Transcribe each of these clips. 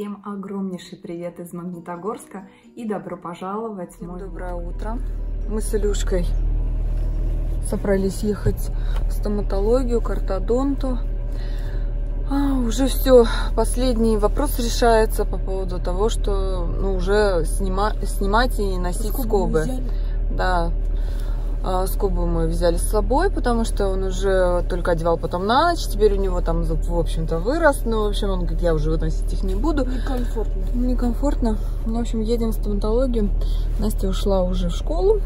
Всем огромнейший привет из Магнитогорска и добро пожаловать в мой... Доброе утро. Мы с Илюшкой собрались ехать в стоматологию, к ортодонту. А, уже все, последний вопрос решается по поводу того, что ну, уже снима, снимать и носить скобы. скобы. Да, скобу мы взяли с собой, потому что он уже только одевал потом на ночь. Теперь у него там зуб, в общем-то, вырос. Ну, в общем, он говорит, я уже выносить их не буду. Некомфортно. Некомфортно. Ну, в общем, едем в стоматологию. Настя ушла уже в школу.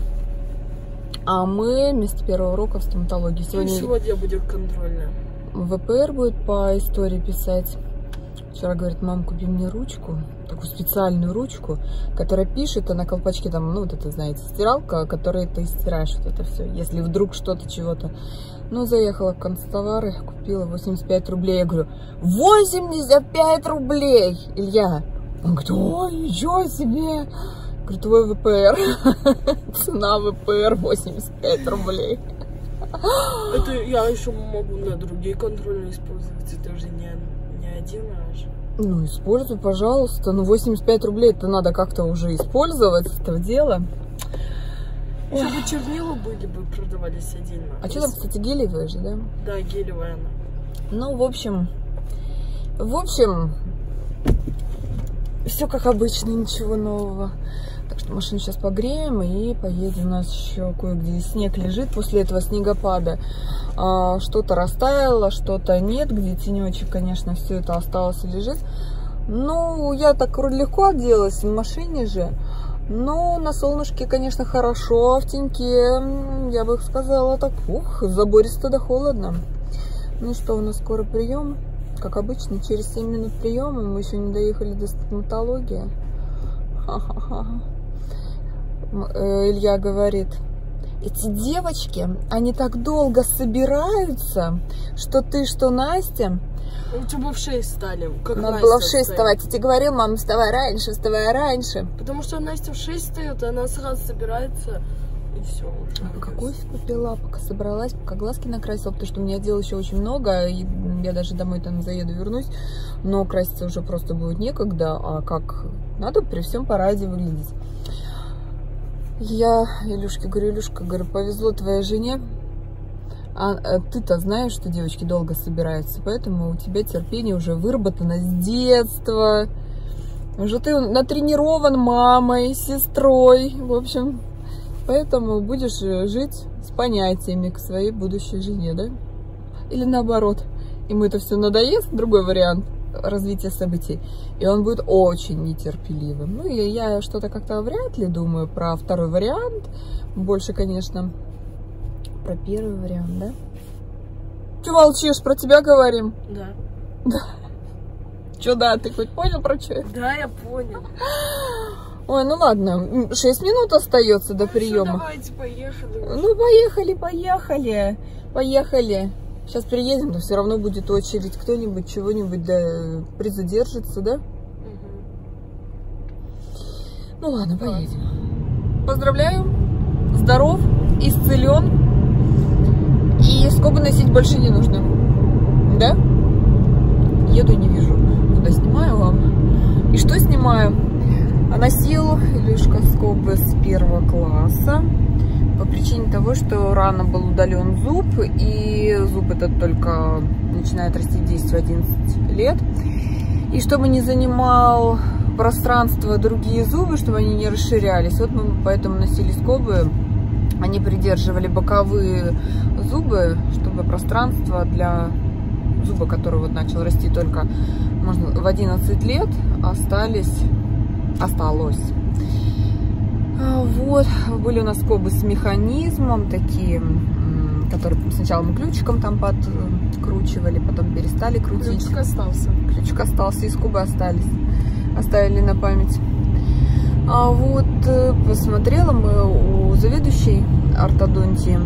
А мы вместе первого урока в стоматологии. Сегодня, ну, сегодня будет контрольная. ВПР будет по истории писать. Вчера говорит, мам, купи мне ручку, такую специальную ручку, которая пишет, а на колпачке там, ну, вот это, знаете, стиралка, которой ты стираешь вот это все, если вдруг что-то, чего-то. Ну, заехала в констовары, купила 85 рублей. Я говорю, 85 рублей, Илья! Он говорит, ой, ничего себе! Говорю, твой ВПР. Цена ВПР 85 рублей. Это я еще могу на другие контрольные использовать. Это уже не Ну, используй, пожалуйста. Ну, 85 рублей это надо как-то уже использовать, это дело. Если бы чернила были бы, продавались отдельно. А что там, кстати, гелевая же, да? Да, гелевая она. Ну, в общем, в общем, все как обычно, ничего нового. Так что машину сейчас погреем и поедем. У нас еще кое-где снег лежит после этого снегопада. А, что-то растаяло, что-то нет. Где тенечек, конечно, все это осталось и лежит. Ну, я так легко оделась, в машине же. Но на солнышке, конечно, хорошо, а в теньке, я бы сказала, так, ух, забористо да холодно. Ну что, у нас скоро прием. Как обычно, через 7 минут приема мы еще не доехали до стоматологии. Ха-ха-ха. Э, Илья говорит, эти девочки, они так долго собираются, что ты, что Настя. У тебя в 6 стали. Как Надо Настя было в 6 вставать. Я тебе говорил, мама, вставай раньше, вставай раньше. Потому что Настя в 6 встает, и она сразу собирается. И все. А пока кофе попила, пока собралась, пока глазки накрасила, потому что у меня дел еще очень много, и я даже домой там заеду, вернусь, но краситься уже просто будет некогда, а как надо при всем параде выглядеть. Я Илюшке говорю, Илюшка, говорю, повезло твоей жене. А, а ты-то знаешь, что девочки долго собираются, поэтому у тебя терпение уже выработано с детства. Уже ты натренирован мамой, сестрой, в общем. Поэтому будешь жить с понятиями к своей будущей жене, да? Или наоборот. Ему это все надоест, другой вариант развития событий, и он будет очень нетерпеливым. Ну, и я что-то как-то вряд ли думаю про второй вариант, больше, конечно, про первый вариант, да? Че молчишь, про тебя говорим? Да. Да. Че, да, ты хоть понял про что? Да, я понял. Ой, ну ладно, 6 минут остается до приема. Ну, давайте, поехали. Ну, поехали, поехали, поехали. Сейчас приедем, но все равно будет очередь. Кто-нибудь чего-нибудь да призадержится, да? Угу. Ну ладно, поедем. Поздравляю. Здоров, исцелен. И скобы носить больше не нужно. Да? Еду не вижу, куда снимаю вам. И что снимаю? А носил Илюшка скобы с первого класса по причине того, что рано был удален зуб, и зуб этот только начинает расти в 10-11 лет. И чтобы не занимал пространство другие зубы, чтобы они не расширялись, вот мы поэтому носили скобы, они придерживали боковые зубы, чтобы пространство для зуба, который вот начал расти только можно, в 11 лет, остались, осталось. А, вот, были у нас скобы с механизмом, такие, которые сначала мы ключиком там подкручивали, потом перестали крутить. Ключик остался. Ключик остался, и скобы остались, оставили на память. А вот э, посмотрела мы у заведующей ортодонтии,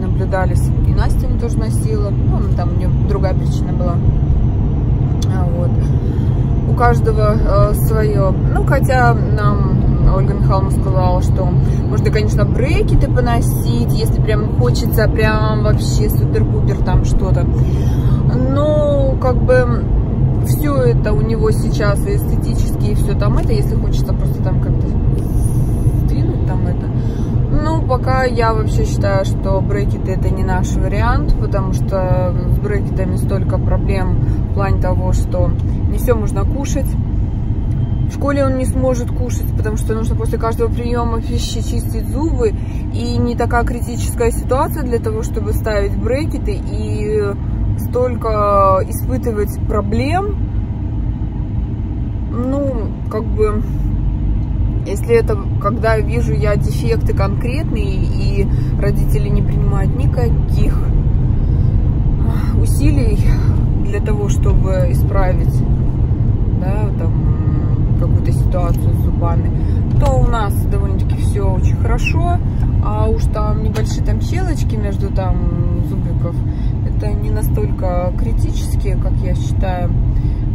наблюдались, и Настя тоже носила, ну, там у нее другая причина была. А вот. У каждого э, свое. Ну, хотя нам Ольга Михайловна сказала, что можно, конечно, брекеты поносить, если прям хочется прям вообще супер-пупер там что-то. Но, как бы, все это у него сейчас и эстетически, и все там это, если хочется просто там как-то сдвинуть там это. Ну, пока я вообще считаю, что брекеты это не наш вариант, потому что с брекетами столько проблем в плане того, что не все можно кушать. В школе он не сможет кушать, потому что нужно после каждого приема пищи чистить зубы. И не такая критическая ситуация для того, чтобы ставить брекеты и столько испытывать проблем. Ну, как бы если это, когда вижу я дефекты конкретные, и родители не принимают никаких усилий для того, чтобы исправить, да, там, какую-то ситуацию с зубами, то у нас довольно-таки все очень хорошо, а уж там небольшие там щелочки между там зубиков, это не настолько критические, как я считаю,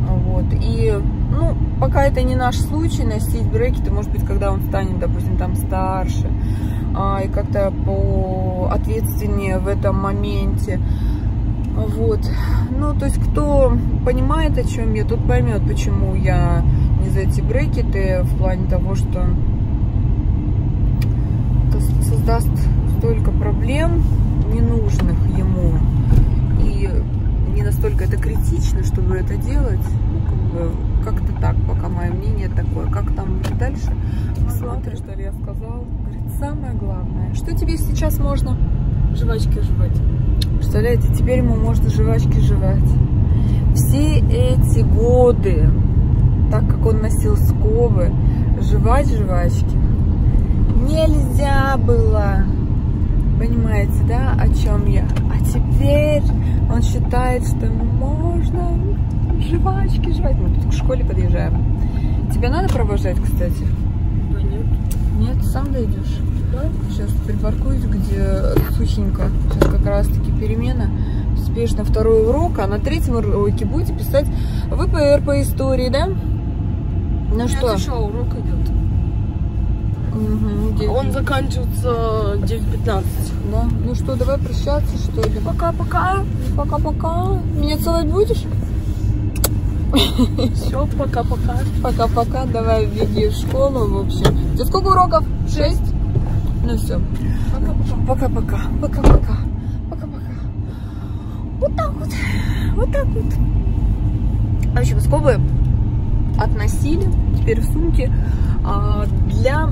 вот, и ну, пока это не наш случай, носить брекеты, может быть, когда он станет, допустим, там старше, а, и как-то по ответственнее в этом моменте. Вот. Ну, то есть, кто понимает, о чем я, тот поймет, почему я не за эти брекеты, в плане того, что это создаст столько проблем ненужных ему. И не настолько это критично, чтобы это делать. Ну, как бы, как-то так, пока мое мнение такое. Как там дальше? Посмотрим, что ли я сказал. Говорит, самое главное, что тебе сейчас можно? Жвачки жевать. Представляете, теперь ему можно жвачки жевать. Все эти годы, так как он носил скобы, жевать жвачки нельзя было. Понимаете, да, о чем я? А теперь он считает, что можно жвачки жевать. Мы тут к школе подъезжаем. Тебе надо провожать, кстати? Да нет. Нет, сам дойдешь? Да? Сейчас припаркуюсь, где сухенько. Сейчас как раз таки перемена. Успеешь на второй урок, а на третьем уроке будете писать ВПР по истории, да? Ну Нет, что? еще урок идет. Девять. Он заканчивается 9.15. Да. Ну что, давай прощаться, что ли? Пока-пока. Пока-пока. Меня целовать будешь? Все, пока-пока. Пока-пока. Давай беги в школу, в общем. Тебе сколько уроков? Шесть? Ну все. Пока-пока. Пока-пока. Пока-пока. Пока-пока. Вот так вот. Вот так вот. В общем, скобы относили теперь в сумке а, для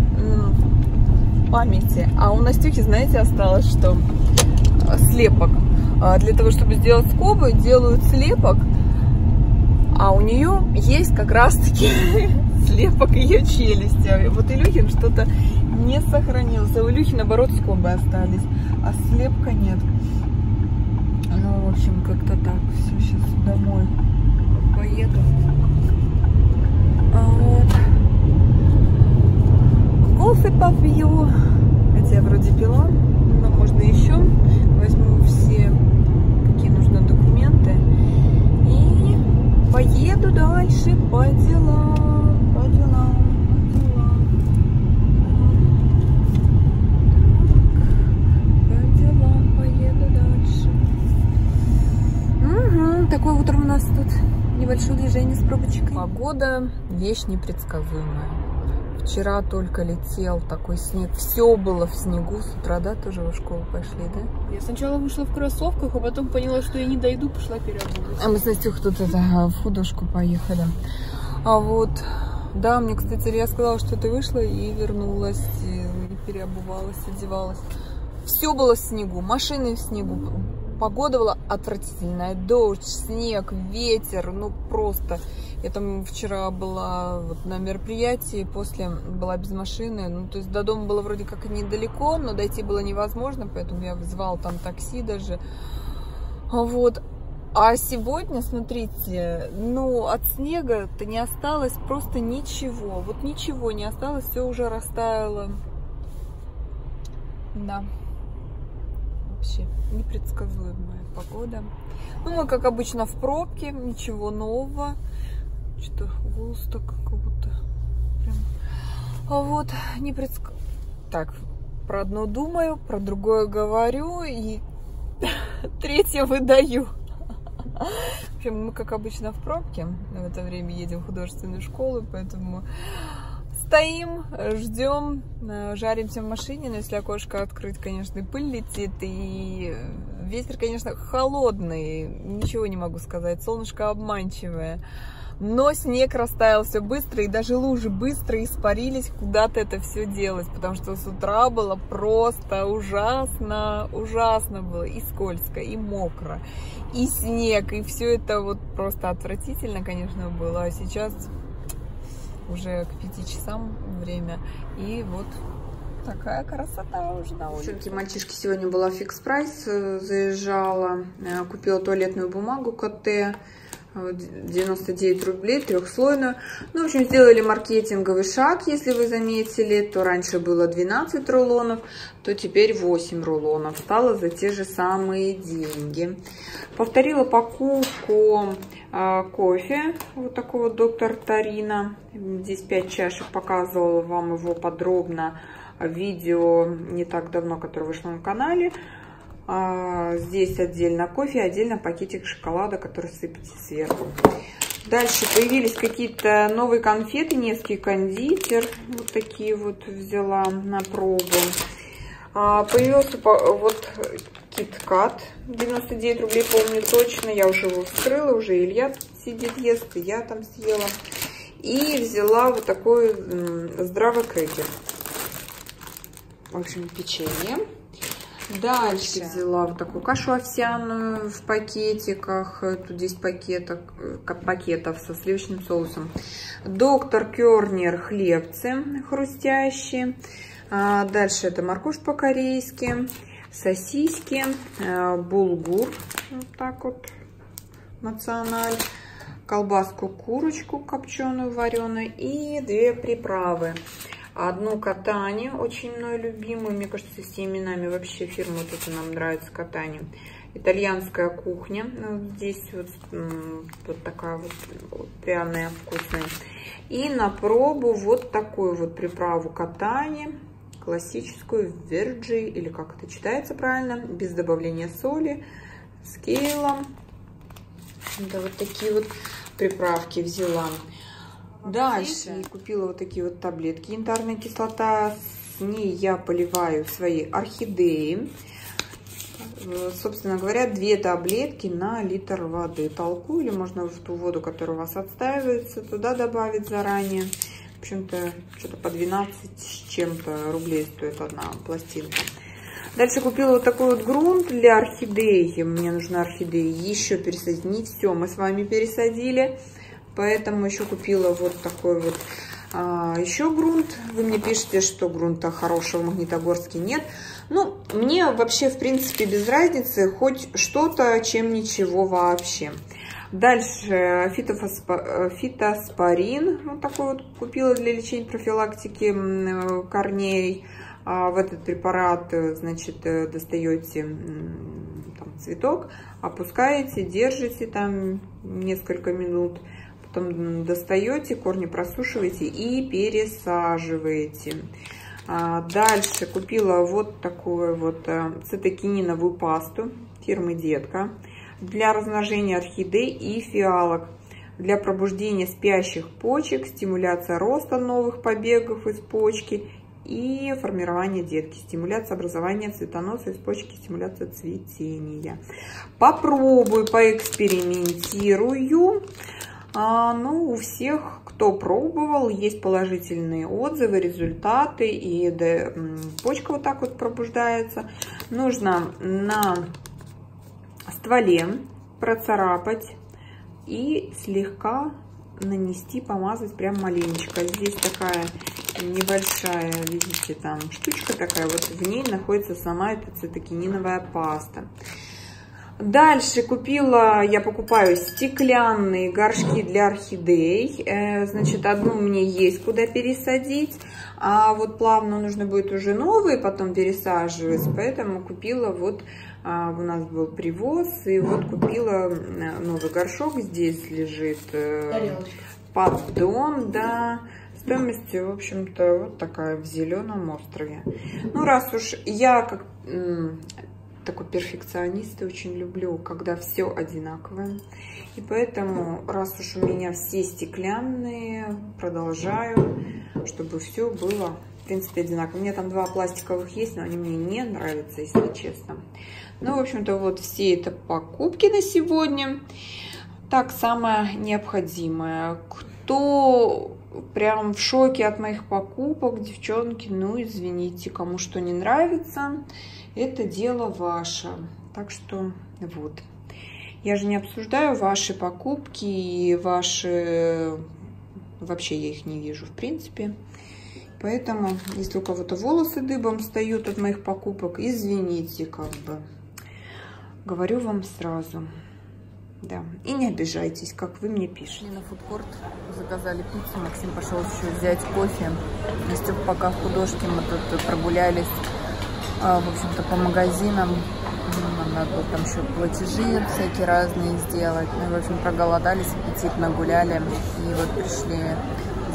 памяти. А у Настюхи, знаете, осталось что? А, Слепок. А, Для того, чтобы сделать скобы, делают слепок. А у нее есть как раз-таки слепок ее челюсти. Вот Илюхин что-то не сохранился. У Илюхи, наоборот, скобы остались, а слепка нет. Ну, в общем, как-то так. Все, сейчас домой поеду. Попью. Хотя вроде пила, но можно еще. Возьму все, какие нужны документы. И поеду дальше по делам. По делам. Такое утром у нас тут небольшое движение с пробочкой. Погода вещь непредсказуемая. Вчера только летел такой снег. Все было в снегу. С утра, да, тоже в школу пошли, да? Я сначала вышла в кроссовках, а потом поняла, что я не дойду, пошла переобулась. А мы с Настюх тут это, в художку поехали. А вот, да, мне, кстати, Илья сказала, что ты вышла и вернулась, и переобувалась, одевалась. Все было в снегу, машины в снегу. Погода была отвратительная. Дождь, снег, ветер, ну просто. Я там вчера была вот на мероприятии, после была без машины. Ну, то есть до дома было вроде как недалеко, но дойти было невозможно, поэтому я вызвала там такси даже. Вот. А сегодня, смотрите, ну, от снега-то не осталось просто ничего. Вот ничего не осталось, все уже растаяло. Да. Вообще непредсказуемая погода. Ну, мы, как обычно, в пробке, ничего нового. Что-то голос так как будто прям... А вот, непредск... Так, про одно думаю, про другое говорю и третье выдаю. В общем, общем, мы, как обычно, в пробке. В это время едем в художественную школу, поэтому стоим, ждем, э, жаримся в машине, но если окошко открыть, конечно, и пыль летит, и ветер, конечно, холодный, ничего не могу сказать, солнышко обманчивое. Но снег растаял все быстро, и даже лужи быстро испарились, куда-то это все делать, потому что с утра было просто ужасно, ужасно было, и скользко, и мокро, и снег, и все это вот просто отвратительно, конечно, было, а сейчас уже к пяти часам время. И вот такая красота уже на улице. Девчонки, мальчишки, сегодня была фикс прайс, э, заезжала, э, купила туалетную бумагу КТ, 99 рублей, трехслойную. Ну, в общем, сделали маркетинговый шаг, если вы заметили, то раньше было 12 рулонов, то теперь 8 рулонов. Стало за те же самые деньги. Повторила покупку э, кофе, вот такого доктор Тарина. Здесь 5 чашек, показывала вам его подробно видео не так давно, которое вышло на канале. А, здесь отдельно кофе, отдельно пакетик шоколада, который сыпется сверху. Дальше появились какие-то новые конфеты, Невский кондитер. Вот такие вот взяла на пробу. А, появился вот киткат, 99 рублей, помню точно. Я уже его вскрыла, уже Илья сидит, ест, и я там съела. И взяла вот такой здравый крекер. В общем, печенье. Дальше взяла вот такую кашу овсяную в пакетиках. Тут 10 пакетов, пакетов со сливочным соусом. Доктор Кернер хлебцы хрустящие. А дальше это морковь по-корейски, сосиски, а, булгур, вот так вот, националь, колбаску курочку копченую вареную и две приправы. Одну катание, очень мной любимую, мне кажется, с именами вообще фирма вот это нам нравится, катание. Итальянская кухня, ну, вот здесь вот, вот такая вот, вот пряная, вкусная. И на пробу вот такую вот приправу катание, классическую верджи, или как это читается правильно, без добавления соли, с кейлом. Да, вот такие вот приправки взяла. Дальше купила вот такие вот таблетки. Янтарная кислота. С ней я поливаю свои орхидеи. Э, собственно говоря, две таблетки на литр воды. Толку или можно в ту воду, которая у вас отстаивается, туда добавить заранее. В общем-то, что-то по 12 с чем-то рублей стоит одна пластинка. Дальше купила вот такой вот грунт для орхидеи. Мне нужно орхидеи еще пересадить. Не все мы с вами пересадили. Поэтому еще купила вот такой вот а, еще грунт. Вы мне пишете, что грунта хорошего в Магнитогорске нет. Ну, мне вообще, в принципе, без разницы. Хоть что-то, чем ничего вообще. Дальше фитоспорин. Вот такой вот купила для лечения профилактики корней. А в этот препарат, значит, достаете там, цветок, опускаете, держите там несколько минут потом достаете, корни просушиваете и пересаживаете. А, дальше купила вот такую вот э, цитокининовую пасту фирмы Детка для размножения орхидей и фиалок, для пробуждения спящих почек, стимуляция роста новых побегов из почки и формирование детки, стимуляция образования цветоноса из почки, стимуляция цветения. Попробую, поэкспериментирую. А, ну, у всех, кто пробовал, есть положительные отзывы, результаты, и почка вот так вот пробуждается. Нужно на стволе процарапать и слегка нанести, помазать прям маленечко. Здесь такая небольшая, видите, там штучка такая, вот в ней находится сама эта цитокининовая паста. Дальше купила, я покупаю стеклянные горшки для орхидей. Э, значит, одну мне есть куда пересадить, а вот плавно нужно будет уже новые потом пересаживать. Поэтому купила вот, а, у нас был привоз, и вот купила новый горшок. Здесь лежит э, поддон, да. Стоимость, в общем-то, вот такая в зеленом острове. Ну, раз уж я как такой перфекционист и очень люблю, когда все одинаковое. И поэтому, раз уж у меня все стеклянные, продолжаю, чтобы все было, в принципе, одинаково. У меня там два пластиковых есть, но они мне не нравятся, если честно. Ну, в общем-то, вот все это покупки на сегодня. Так, самое необходимое. Кто прям в шоке от моих покупок, девчонки, ну, извините, кому что не нравится, это дело ваше. Так что вот. Я же не обсуждаю ваши покупки и ваши... Вообще я их не вижу, в принципе. Поэтому, если у кого-то волосы дыбом встают от моих покупок, извините, как бы. Говорю вам сразу. Да, и не обижайтесь, как вы мне пишете. на фудкорт, заказали пиццу, Максим пошел еще взять кофе. Настюк пока в художке, мы тут прогулялись, а, в общем-то, по магазинам. Нам надо было там еще платежи всякие разные сделать. Ну, в общем, проголодались, аппетитно гуляли. И вот пришли,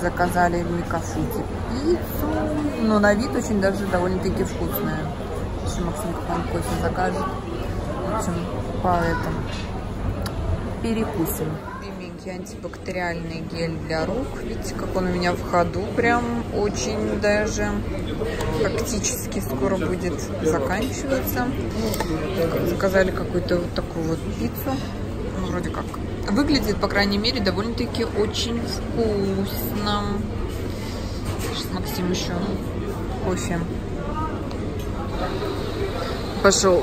заказали в Микафуте пиццу. Но на вид очень даже довольно-таки вкусная. Еще Максим какой-нибудь кофе закажет. В общем, поэтому перекусим. Любименький антибактериальный гель для рук. Видите, как он у меня в ходу прям очень даже практически скоро будет заканчиваться. Заказали какую-то вот такую вот пиццу. Ну, вроде как. Выглядит, по крайней мере, довольно-таки очень вкусно. Сейчас Максим еще кофе пошел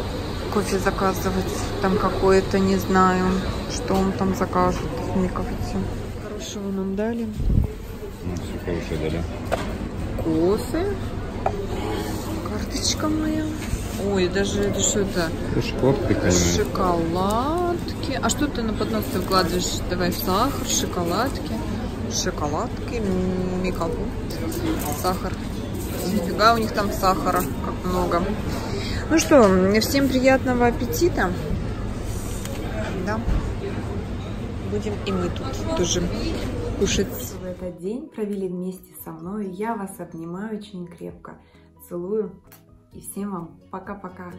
кофе заказывать. Там какое-то, не знаю, что он там закажет в Миковице. Хорошего нам дали. Ну, все хорошее дали. Кофе. Карточка моя. Ой, даже это что это? Прикольный. Шоколадки. А что ты на поднос ты вкладываешь? Давай сахар, шоколадки. Шоколадки, микабу. Сахар. Нифига у них там сахара, как много. Ну что, всем приятного аппетита. Да. Будем и мы тут тоже кушать. В этот день провели вместе со мной. Я вас обнимаю очень крепко. Целую. И всем вам пока-пока.